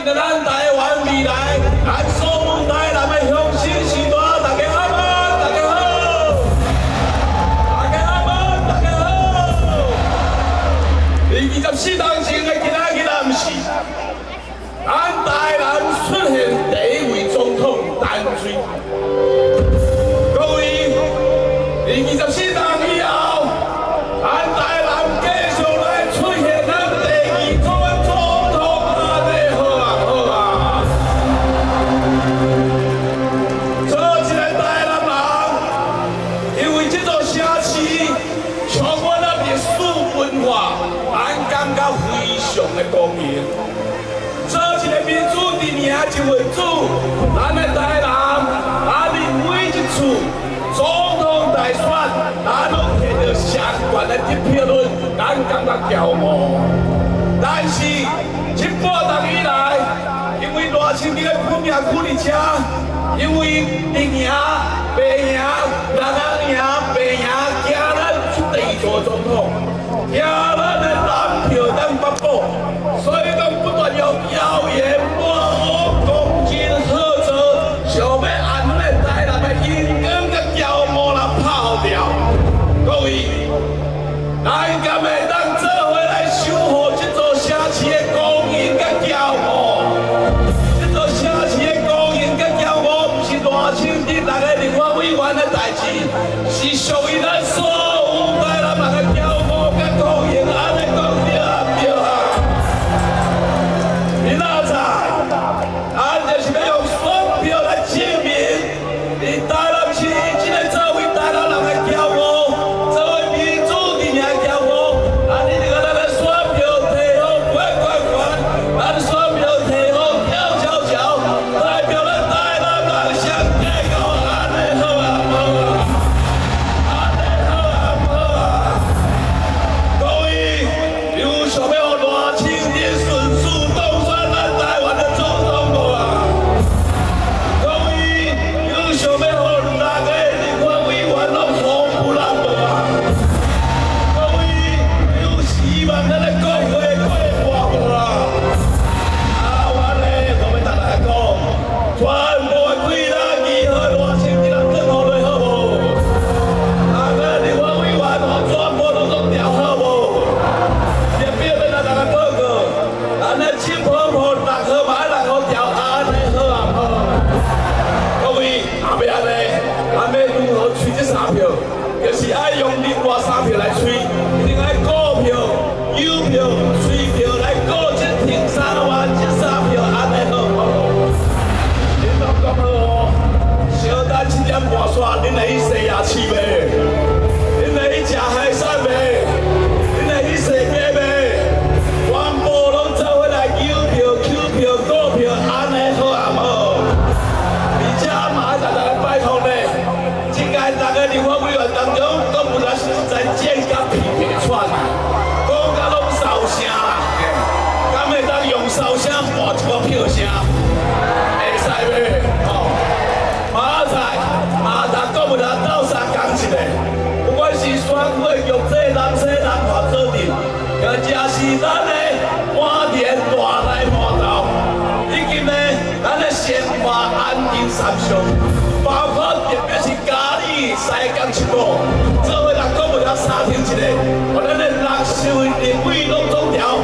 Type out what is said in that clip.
带领着咱台湾未来，上的光荣。做一个民主的名就会主，咱的台南啊，你每一次总统大选，咱都摕到相关的得票率，咱感觉骄傲。但是，七八十年来，因为偌清德的拼命努力，因为埃及，是属于咱。好运，发财，发，不了倒三讲一个，不管是双花玉这人生人发做阵，或者是咱的花田大来大到，以及呢咱的鲜花安定三上，包括特别是家里西江七宝，这位人讲不了三听一个，我咱的六十位地拢中条，